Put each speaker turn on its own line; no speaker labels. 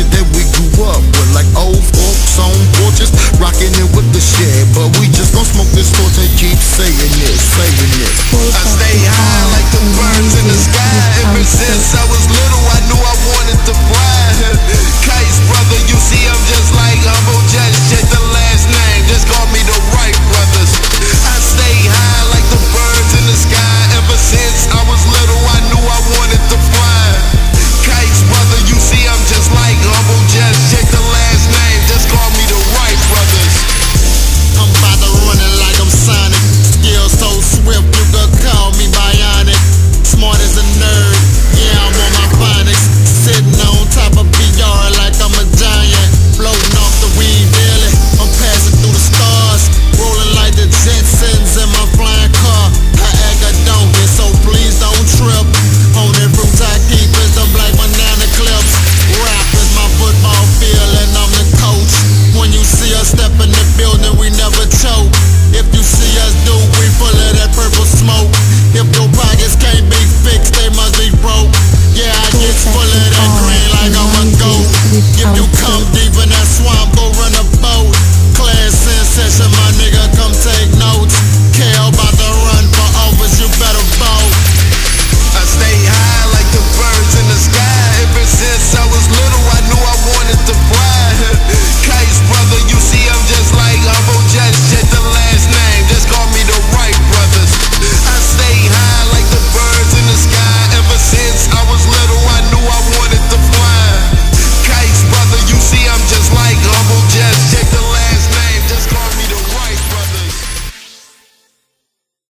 shit that we
you,